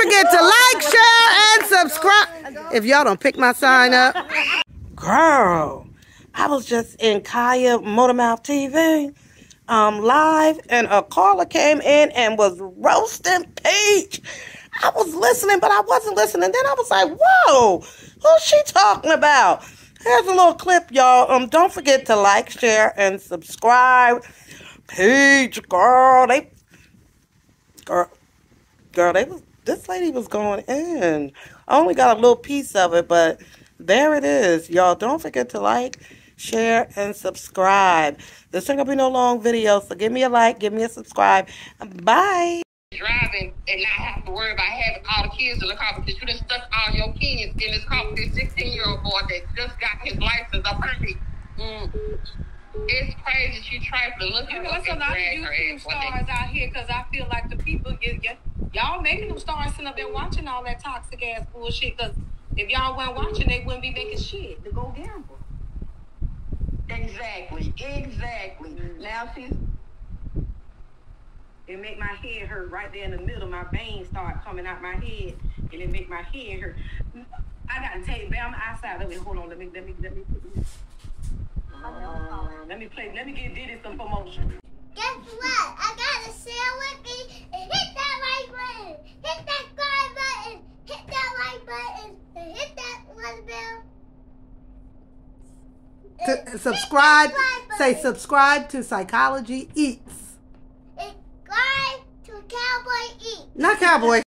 forget to like, share, and subscribe. If y'all don't pick my sign up. Girl, I was just in Khia Motormouth TV um, live, and a caller came in and was roasting Peach. I was listening, but I wasn't listening. Then I was like, whoa, who's she talking about? Here's a little clip, y'all. Um, don't forget to like, share, and subscribe. Peach, girl, they, girl, girl, they was. This lady was going in. I only got a little piece of it, but there it is, y'all. Don't forget to like, share, and subscribe. This ain't gonna be no long video, so give me a like, give me a subscribe. Bye. driving and not have to worry about having all the kids in the car because you done stuck all your kids in this car with this 16 year old boy that just got his license up early. Mm. It's crazy. She trifling. Look at her it's a and lot of drag her YouTube ass one day. stars out here because I feel like the people get, get y'all making them stars sitting up there watching all that toxic ass bullshit. Because if y'all weren't watching, they wouldn't be making shit to go gamble. Exactly. Exactly. Now she's It make my head hurt right there in the middle. My veins start coming out my head, and it make my head hurt. I got to tell you, bam, outside of it. Hold on, let me, let me, let me. Uh, let me play. Let me give Diddy some promotion. Guess what? I got a share with me and hit that like button. Hit that subscribe button. Hit that like button. And hit that little bell. To subscribe, say subscribe to Psychology Eats. Subscribe to Cowboy Eat. Not Cowboy.